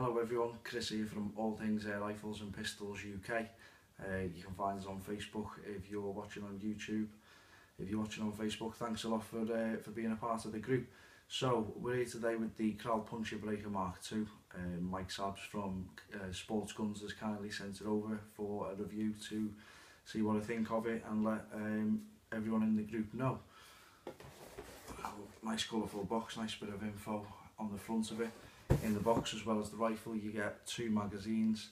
Hello everyone, Chris here from All Things Air Rifles and Pistols UK. Uh, you can find us on Facebook if you're watching on YouTube. If you're watching on Facebook, thanks a lot for uh, for being a part of the group. So, we're here today with the Kral Puncher Breaker Mark II. Uh, Mike Sabs from uh, Sports Guns has kindly sent it over for a review to see what I think of it and let um, everyone in the group know. Nice colourful box, nice bit of info on the front of it. In the box as well as the rifle you get two magazines.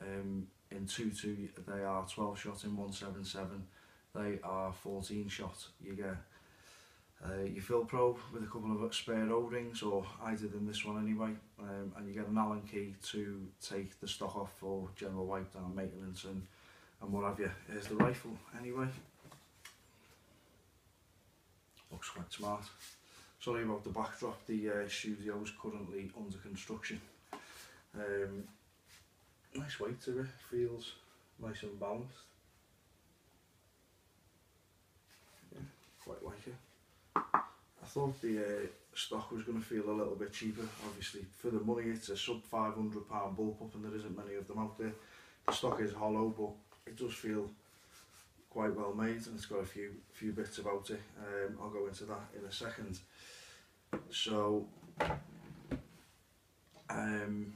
Um, in 2-2 they are 12 shot in 177 they are 14 shot. You get uh, your fill probe with a couple of spare O-rings, or I did in this one anyway, um, and you get an Allen key to take the stock off for general wipe down maintenance and, and what have you. Here's the rifle anyway. Looks quite smart. Sorry about the backdrop, the uh, studio is currently under construction. Um, nice weight to it, feels nice and balanced. Yeah, quite like it. I thought the uh, stock was going to feel a little bit cheaper. Obviously, for the money, it's a sub 500 pound bullpup and there isn't many of them out there. The stock is hollow, but it does feel quite well made and it's got a few few bits about it. Um, I'll go into that in a second. So, um,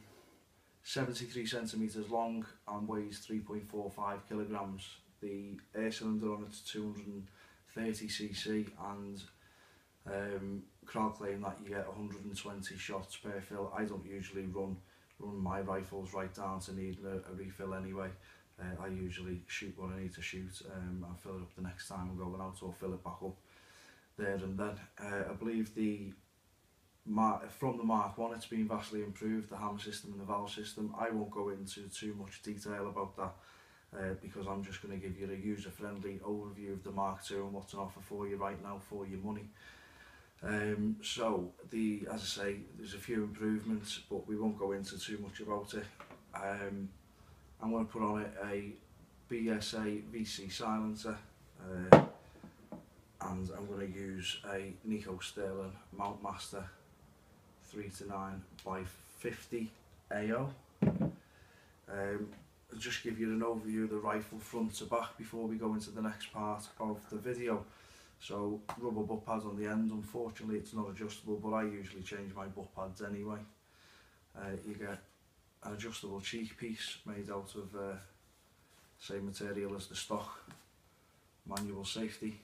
73 centimetres long and weighs 3.45 kilograms. The air cylinder on it's 230cc and um, Kral claim that you get 120 shots per fill. I don't usually run run my rifles right down to needing a, a refill anyway. Uh, I usually shoot what I need to shoot um, and fill it up the next time I'm going out or fill it back up there and then. Uh, I believe the Mark, from the Mark 1 it's been vastly improved, the hammer system and the valve system. I won't go into too much detail about that uh, because I'm just going to give you a user-friendly overview of the Mark II and what's on offer for you right now for your money. Um, so, the as I say, there's a few improvements, but we won't go into too much about it. Um, I'm going to put on it a BSA VC silencer, uh, and I'm going to use a Nikko Stirling Mountmaster 3 to 9 by 50 AO. Um, I'll just give you an overview of the rifle front to back before we go into the next part of the video. So rubber butt pads on the end, unfortunately it's not adjustable but I usually change my butt pads anyway. Uh, you get an adjustable cheek piece made out of uh, same material as the stock, manual safety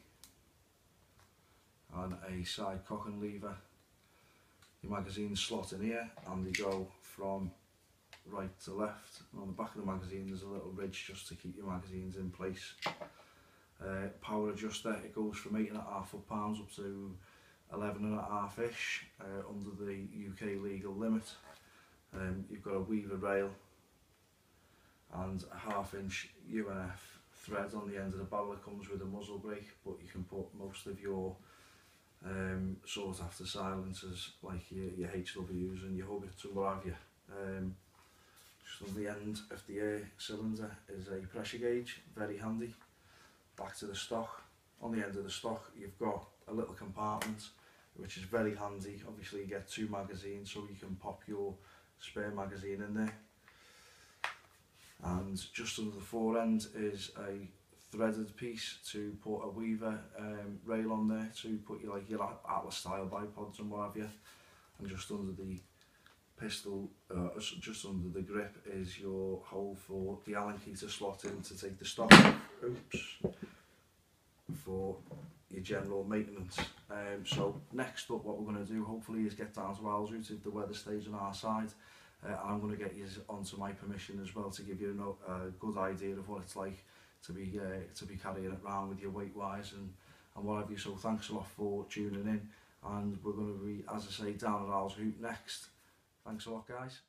and a side cock and lever. The magazines slot in here and they go from right to left. And on the back of the magazine there's a little ridge just to keep your magazines in place. Uh, power adjuster, it goes from 8.5 foot pounds up to 11 and a half ish uh, under the UK legal limit. Um, you've got a weaver rail and a half inch UNF thread on the end of the barrel that comes with a muzzle brake but you can put most of your um, sought after silencers like your, your HWs and your Huggetts and what have you. Um, just on the end of the air cylinder is a pressure gauge, very handy. Back to the stock. On the end of the stock you've got a little compartment which is very handy. Obviously you get two magazines so you can pop your spare magazine in there. And just under the fore end is a threaded piece to put a weaver um, rail on there to put your like your Atlas style bipods and what have you. And just under the pistol, uh, just under the grip is your hole for the Allen key to slot in to take the stock oops, for your general maintenance. Um, so next up what we're going to do hopefully is get down to Owls Hoot if the weather stays on our side. Uh, I'm going to get you onto my permission as well to give you a, a good idea of what it's like to be uh, to be carrying it around with your weight wise and and what have you. So thanks a lot for tuning in, and we're going to be, as I say, down at Owls Hoot next. Thanks a lot, guys.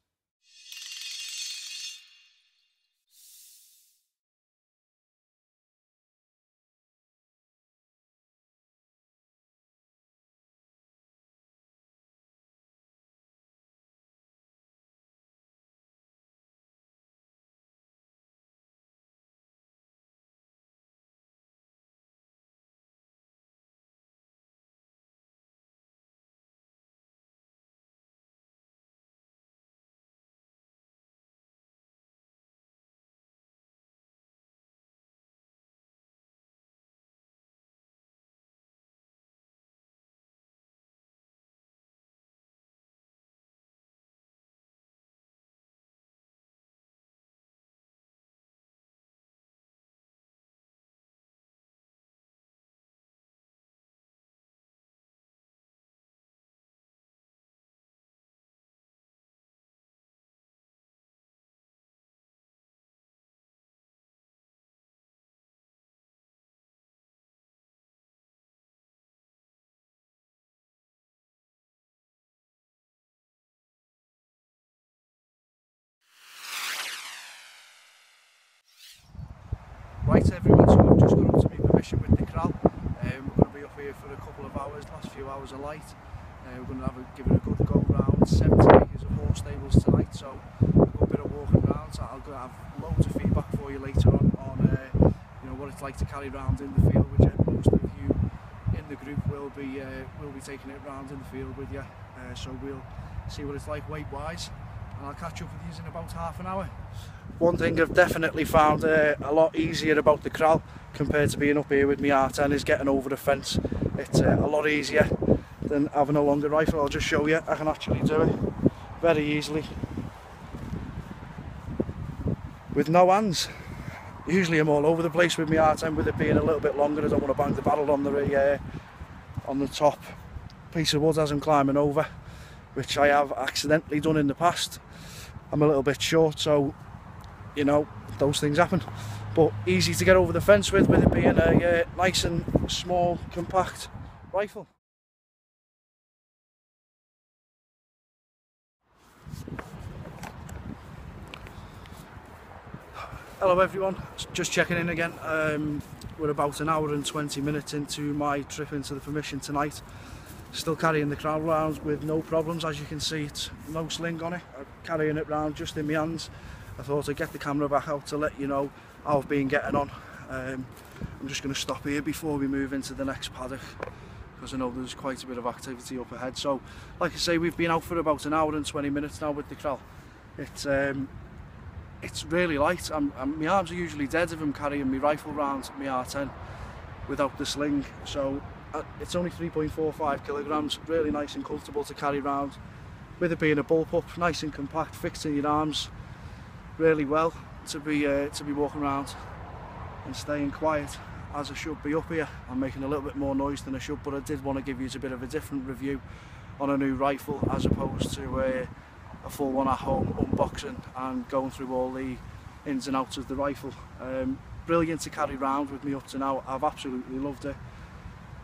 Right everyone, so I've just got up to my permission with the Kral. Um, we're going to be up here for a couple of hours, last few hours of light. Uh, we're going to have a, give it a good go round, 70 acres of horse stables tonight, so a good bit of walking around. So I'll have loads of feedback for you later on on uh, you know what it's like to carry around in the field, which most of you in the group will be uh, will be taking it around in the field with you. Uh, so we'll see what it's like weight-wise. And I'll catch up with you in about half an hour. One thing I've definitely found uh, a lot easier about the Kral compared to being up here with my R10 is getting over the fence. It's uh, a lot easier than having a longer rifle. I'll just show you, I can actually do it very easily with no hands. Usually I'm all over the place with my R10 with it being a little bit longer. I don't want to bang the barrel on the uh, on the top piece of wood as I'm climbing over which I have accidentally done in the past. I'm a little bit short, so you know those things happen. But easy to get over the fence with, with it being a uh, nice and small, compact rifle. Hello everyone, just checking in again. Um, we're about an hour and 20 minutes into my trip into the permission tonight still carrying the Kral round with no problems as you can see it's no sling on it. I'm carrying it round just in my hands. I thought I'd get the camera back out to let you know how I've been getting on. Um, I'm just going to stop here before we move into the next paddock because I know there's quite a bit of activity up ahead. So like I say we've been out for about an hour and 20 minutes now with the Kral it's um, it's really light my arms are usually dead if I'm carrying my rifle round my R10 without the sling. So it's only 3.45 kilograms, really nice and comfortable to carry around. With it being a bullpup, nice and compact, fixed in your arms really well to be uh, to be walking around and staying quiet as I should be up here. I'm making a little bit more noise than I should, but I did want to give you a bit of a different review on a new rifle as opposed to uh, a full one at home unboxing and going through all the ins and outs of the rifle. Um, brilliant to carry around with me up to now. I've absolutely loved it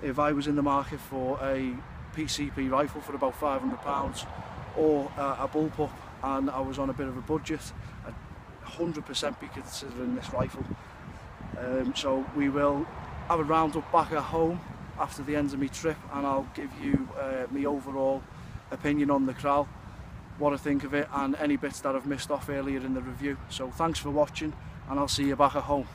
if I was in the market for a PCP rifle for about £500 or uh, a bullpup and I was on a bit of a budget, I'd 100% be considering this rifle. Um, so we will have a round up back at home after the end of my trip and I'll give you uh, my overall opinion on the Kral, what I think of it and any bits that I've missed off earlier in the review. So thanks for watching and I'll see you back at home.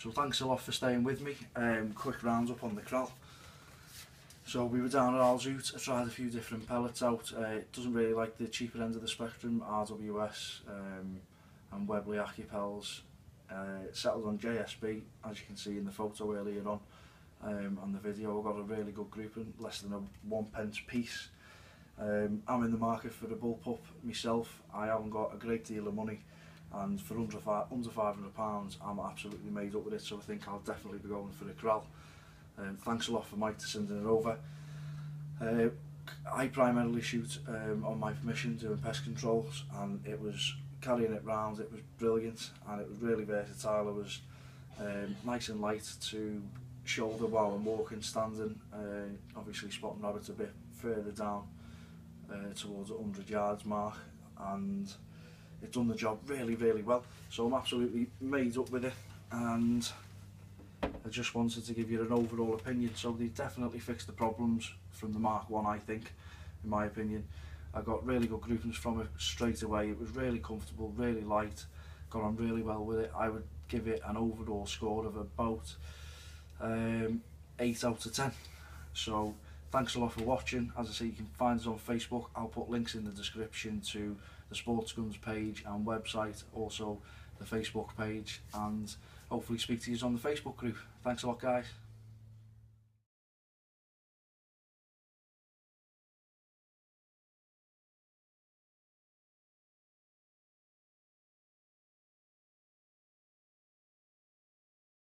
So thanks a lot for staying with me. Um, quick round up on the crawl. So we were down at Alzoot, I tried a few different pellets out. Uh, doesn't really like the cheaper end of the spectrum, RWS um, and Webley Archipels. Uh, settled on JSB, as you can see in the photo earlier on um, and the video. I've got a really good grouping, less than a one pence piece. Um, I'm in the market for a bullpup myself. I haven't got a great deal of money and for under, five, under 500 pounds I'm absolutely made up with it so I think I'll definitely be going for the corral um, thanks a lot for Mike to sending it over. Uh, I primarily shoot um, on my permission doing pest controls and it was carrying it round it was brilliant and it was really versatile. It was um, nice and light to shoulder while I'm walking standing uh, obviously spotting rabbits a bit further down uh, towards the 100 yards mark and it's done the job really, really well. So I'm absolutely made up with it and I just wanted to give you an overall opinion. So they definitely fixed the problems from the Mark 1, I think, in my opinion. I got really good groupings from it straight away. It was really comfortable, really light, got on really well with it. I would give it an overall score of about um, 8 out of 10. So thanks a lot for watching. As I say, you can find us on Facebook. I'll put links in the description to the Sports Guns page and website, also the Facebook page, and hopefully speak to you on the Facebook group. Thanks a lot, guys.